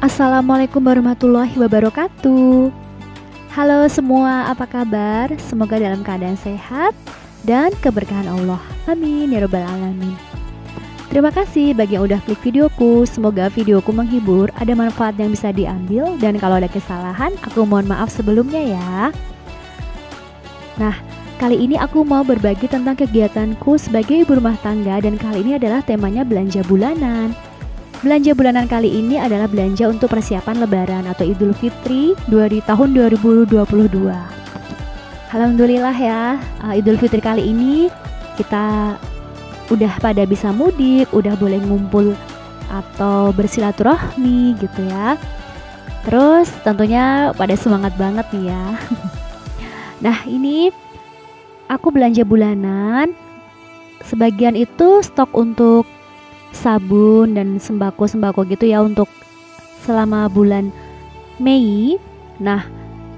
Assalamualaikum warahmatullahi wabarakatuh. Halo semua, apa kabar? Semoga dalam keadaan sehat dan keberkahan Allah. Amin ya Rabbal 'Alamin. Terima kasih bagi yang udah klik videoku. Semoga videoku menghibur, ada manfaat yang bisa diambil, dan kalau ada kesalahan, aku mohon maaf sebelumnya ya. Nah, kali ini aku mau berbagi tentang kegiatanku sebagai ibu rumah tangga, dan kali ini adalah temanya belanja bulanan. Belanja bulanan kali ini adalah belanja untuk persiapan lebaran atau Idul Fitri 2 di tahun 2022. Alhamdulillah ya, uh, Idul Fitri kali ini kita udah pada bisa mudik, udah boleh ngumpul atau bersilaturahmi gitu ya. Terus tentunya pada semangat banget nih ya. Nah, ini aku belanja bulanan. Sebagian itu stok untuk sabun dan sembako-sembako gitu ya untuk selama bulan Mei. Nah,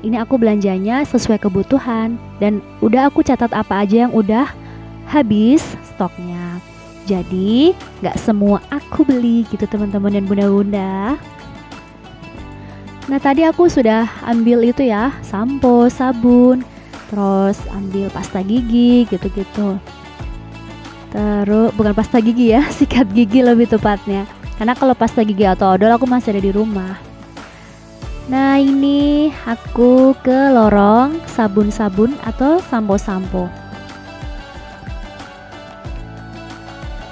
ini aku belanjanya sesuai kebutuhan dan udah aku catat apa aja yang udah habis stoknya. Jadi nggak semua aku beli gitu teman-teman dan bunda-bunda. Nah tadi aku sudah ambil itu ya sampo, sabun, terus ambil pasta gigi gitu-gitu. Terus bukan pasta gigi ya, sikat gigi lebih tepatnya. Karena kalau pasta gigi atau odol aku masih ada di rumah. Nah ini aku ke lorong sabun-sabun atau sampo-sampo.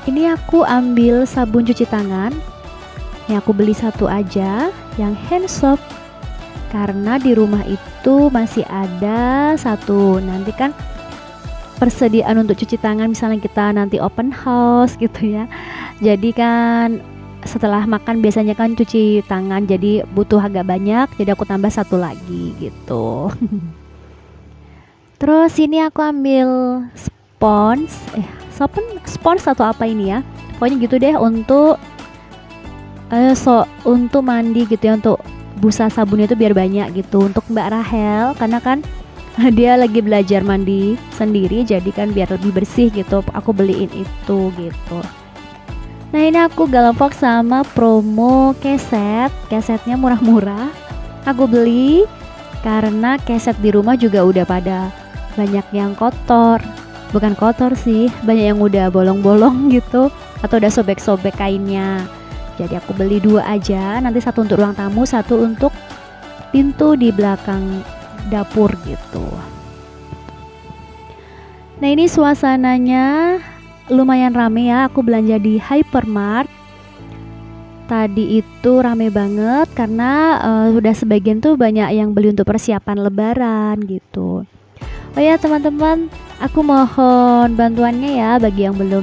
Ini aku ambil sabun cuci tangan. Yang aku beli satu aja, yang hand soap. Karena di rumah itu masih ada satu. Nanti kan persediaan untuk cuci tangan misalnya kita nanti open house gitu ya. Jadi kan setelah makan biasanya kan cuci tangan jadi butuh agak banyak jadi aku tambah satu lagi gitu. Terus ini aku ambil spons eh spons spons atau apa ini ya? Pokoknya gitu deh untuk eh, so untuk mandi gitu ya untuk busa sabun itu biar banyak gitu. Untuk Mbak Rahel karena kan dia lagi belajar mandi sendiri jadi kan biar lebih bersih gitu aku beliin itu gitu. Nah ini aku galapok sama promo keset. Kesetnya murah-murah. Aku beli karena keset di rumah juga udah pada banyak yang kotor. Bukan kotor sih banyak yang udah bolong-bolong gitu atau udah sobek-sobek kainnya. Jadi aku beli dua aja nanti satu untuk ruang tamu satu untuk pintu di belakang dapur gitu. Nah ini suasananya lumayan rame ya. Aku belanja di Hypermart. Tadi itu rame banget karena uh, udah sebagian tuh banyak yang beli untuk persiapan Lebaran gitu. Oh ya teman-teman, aku mohon bantuannya ya bagi yang belum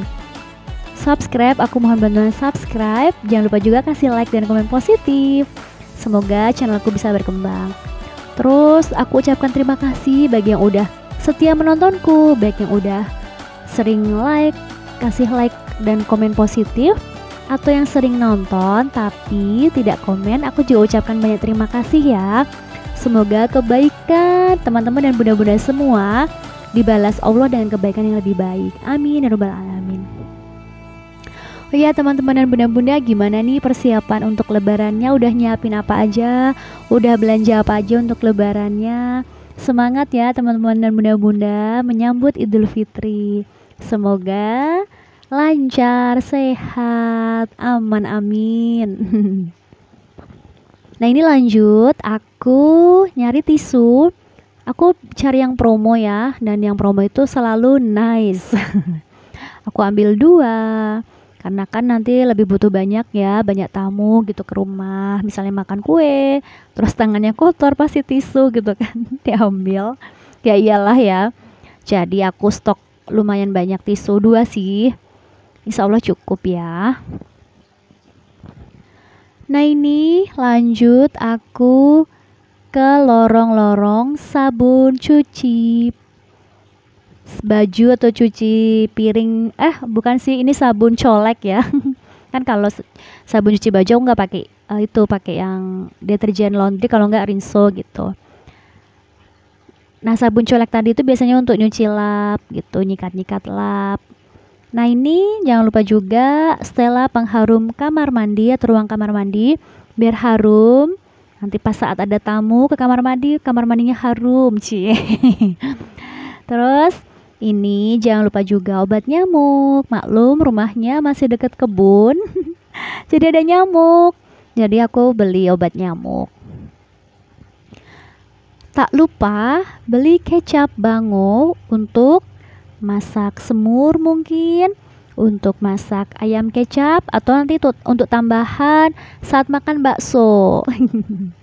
subscribe. Aku mohon bantuan subscribe. Jangan lupa juga kasih like dan komen positif. Semoga channelku bisa berkembang. Terus aku ucapkan terima kasih bagi yang udah setia menontonku, baik yang udah sering like, kasih like dan komen positif atau yang sering nonton tapi tidak komen, aku juga ucapkan banyak terima kasih ya. Semoga kebaikan teman-teman dan bunda-bunda semua dibalas Allah dengan kebaikan yang lebih baik. Amin ya. Oh ya teman-teman dan bunda-bunda gimana nih persiapan untuk lebarannya? Udah nyiapin apa aja? Udah belanja apa aja untuk lebarannya? Semangat ya teman-teman dan bunda-bunda menyambut idul fitri. Semoga lancar sehat aman amin. Nah ini lanjut aku nyari tisu. Aku cari yang promo ya dan yang promo itu selalu nice. Aku ambil dua karena kan nanti lebih butuh banyak ya banyak tamu gitu ke rumah. Misalnya makan kue terus tangannya kotor pasti tisu gitu kan diambil. Ya iyalah ya. Jadi aku stok lumayan banyak tisu dua sih. Insya Allah cukup ya. Nah ini lanjut aku ke lorong-lorong sabun cuci baju atau cuci piring. Eh bukan sih ini sabun colek ya. Kan kalau sabun cuci baju nggak pakai uh, itu pakai yang deterjen laundry kalau nggak rinso gitu. Nah sabun colek tadi itu biasanya untuk nyuci lap gitu nyikat-nyikat lap. Nah ini jangan lupa juga Stella pengharum kamar mandi atau ruang kamar mandi biar harum. Nanti pas saat ada tamu ke kamar mandi kamar mandinya harum cie. Terus ini jangan lupa juga obat nyamuk. Maklum rumahnya masih dekat kebun. Jadi ada nyamuk. Jadi aku beli obat nyamuk. Tak lupa beli kecap bango untuk masak semur mungkin. Untuk masak ayam kecap atau nanti untuk tambahan saat makan bakso.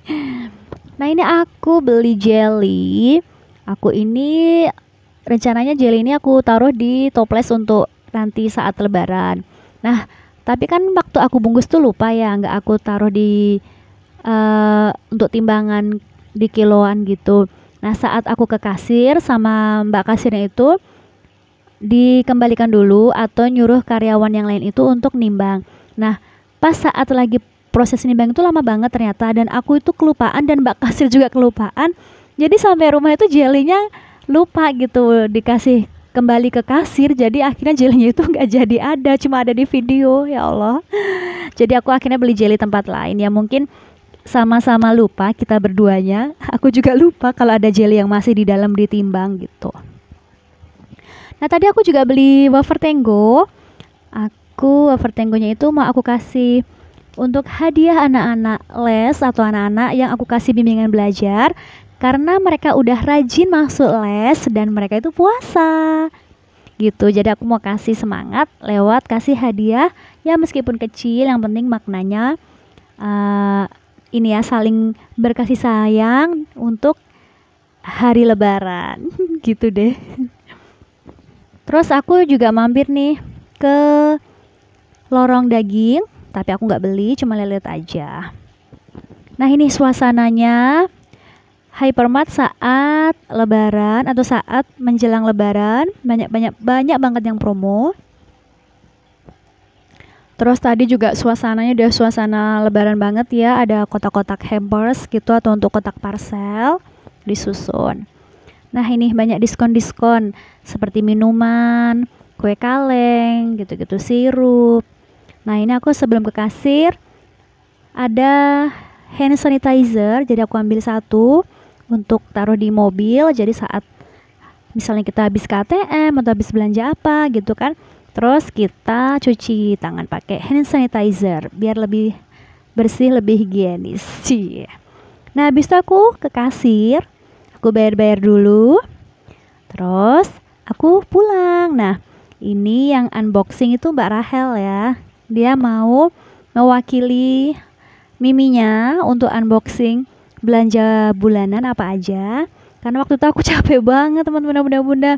nah, ini aku beli jelly. Aku ini rencananya jelly ini aku taruh di toples untuk nanti saat lebaran. Nah, tapi kan waktu aku bungkus tuh lupa ya, nggak aku taruh di uh, untuk timbangan di kiloan gitu. Nah, saat aku ke kasir sama mbak kasirnya itu, dikembalikan dulu atau nyuruh karyawan yang lain itu untuk nimbang. Nah, pas saat lagi proses nimbang itu lama banget ternyata dan aku itu kelupaan dan Mbak Kasir juga kelupaan. Jadi sampai rumah itu jelinya lupa gitu dikasih kembali ke kasir jadi akhirnya jelinya itu nggak jadi ada cuma ada di video ya Allah. Jadi aku akhirnya beli jeli tempat lain. Ya mungkin sama-sama lupa kita berduanya. Aku juga lupa kalau ada jeli yang masih di dalam ditimbang gitu. Nah tadi aku juga beli wafer tenggo. Aku wafer tenggonya itu mau aku kasih untuk hadiah anak-anak les atau anak-anak yang aku kasih bimbingan belajar karena mereka udah rajin masuk les dan mereka itu puasa. Gitu. Jadi aku mau kasih semangat lewat kasih hadiah. Ya meskipun kecil yang penting maknanya uh, ini ya saling berkasih sayang untuk hari lebaran. Gitu deh. Terus aku juga mampir nih ke lorong daging, tapi aku nggak beli, cuma lihat aja. Nah ini suasananya Hypermart saat lebaran atau saat menjelang lebaran banyak banyak banyak banget yang promo. Terus tadi juga suasananya udah suasana lebaran banget ya, ada kotak-kotak hampers gitu atau untuk kotak parcel disusun. Nah, ini banyak diskon-diskon seperti minuman, kue kaleng, gitu-gitu sirup. Nah, ini aku sebelum ke kasir ada hand sanitizer, jadi aku ambil satu untuk taruh di mobil. Jadi saat misalnya kita habis KTM atau habis belanja apa gitu kan, terus kita cuci tangan pakai hand sanitizer biar lebih bersih, lebih higienis. Nah, habis itu aku ke kasir aku bayar-bayar dulu terus aku pulang nah ini yang unboxing itu Mbak Rahel ya dia mau mewakili miminya untuk unboxing belanja bulanan apa aja karena waktu itu aku capek banget teman-teman bunda-bunda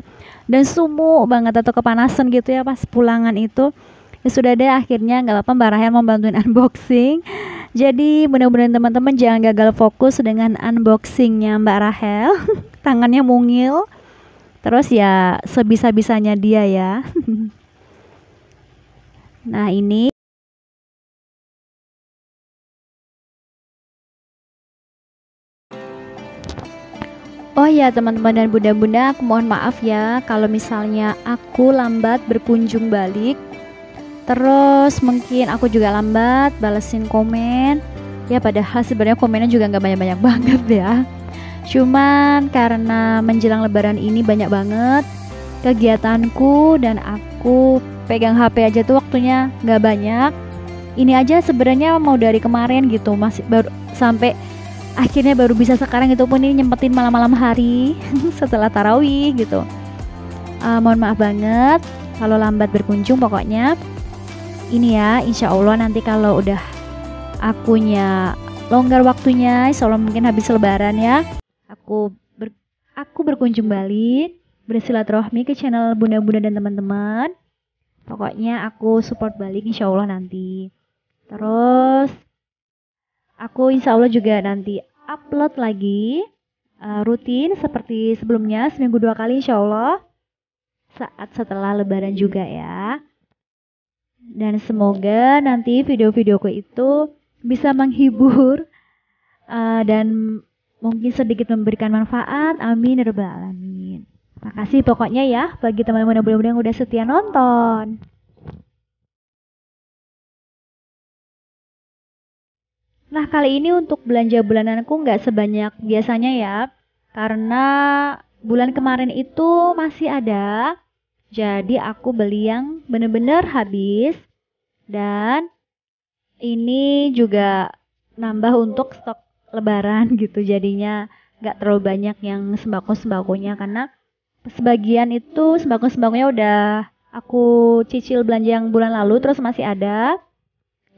dan sumuk banget atau kepanasan gitu ya pas pulangan itu ya sudah deh akhirnya nggak apa-apa Mbak Rahel mau bantuin unboxing jadi mudah-mudahan teman-teman jangan gagal fokus dengan unboxingnya Mbak Rahel. Tangannya mungil. Terus ya sebisa-bisanya dia ya. nah ini Oh ya teman-teman dan bunda-bunda aku mohon maaf ya kalau misalnya aku lambat berkunjung balik Terus mungkin aku juga lambat balesin komen. Ya padahal sebenarnya komennya juga nggak banyak-banyak banget ya. Cuman karena menjelang lebaran ini banyak banget kegiatanku dan aku pegang HP aja tuh waktunya nggak banyak. Ini aja sebenarnya mau dari kemarin gitu masih baru sampai akhirnya baru bisa sekarang itu pun ini nyempetin malam-malam hari setelah tarawih gitu. Uh, mohon maaf banget kalau lambat berkunjung pokoknya. Ini ya insya Allah nanti kalau udah akunya longgar waktunya insya Allah mungkin habis lebaran ya. Aku ber, aku berkunjung balik bersilaturahmi ke channel bunda-bunda dan teman-teman. Pokoknya aku support balik insya Allah nanti. Terus aku insya Allah juga nanti upload lagi uh, rutin seperti sebelumnya seminggu dua kali insya Allah saat setelah lebaran juga ya dan semoga nanti video-videoku itu bisa menghibur uh, dan mungkin sedikit memberikan manfaat. Amin ya alamin. Makasih pokoknya ya bagi teman-teman yang udah setia nonton. Nah, kali ini untuk belanja bulananku nggak sebanyak biasanya ya. Karena bulan kemarin itu masih ada. Jadi aku beli yang bener-bener habis. Dan ini juga nambah untuk stok lebaran gitu. Jadinya nggak terlalu banyak yang sembako-sembakonya karena sebagian itu sembako-sembakonya udah aku cicil belanja yang bulan lalu terus masih ada.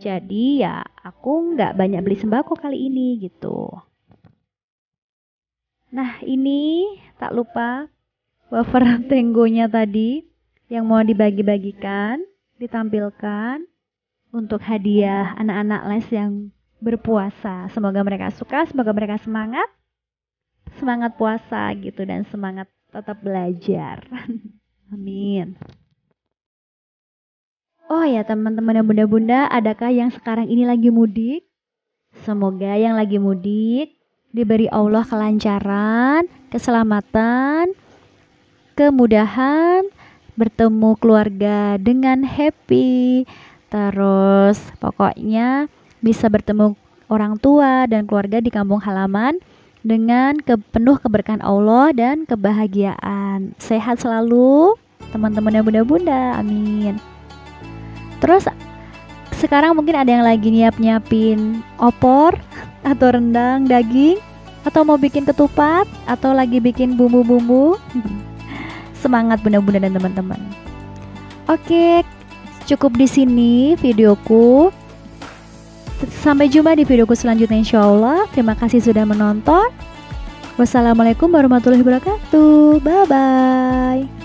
Jadi ya aku nggak banyak beli sembako kali ini gitu. Nah ini tak lupa wafer tenggonya tadi yang mau dibagi-bagikan, ditampilkan untuk hadiah anak-anak les yang berpuasa. Semoga mereka suka, semoga mereka semangat, semangat puasa gitu dan semangat tetap belajar. Amin. Oh ya teman-teman dan bunda-bunda, adakah yang sekarang ini lagi mudik? Semoga yang lagi mudik diberi Allah kelancaran, keselamatan, kemudahan, bertemu keluarga dengan happy, terus pokoknya bisa bertemu orang tua dan keluarga di kampung halaman dengan ke, penuh keberkahan Allah dan kebahagiaan. Sehat selalu, teman-teman dan bunda-bunda. Amin. Terus sekarang mungkin ada yang lagi nyiap-nyiapin opor atau rendang daging atau mau bikin ketupat atau lagi bikin bumbu-bumbu. Semangat bunda-bunda dan teman-teman. Oke, cukup di sini videoku. Sampai jumpa di videoku selanjutnya insya Allah. Terima kasih sudah menonton. Wassalamualaikum warahmatullahi wabarakatuh. Bye-bye.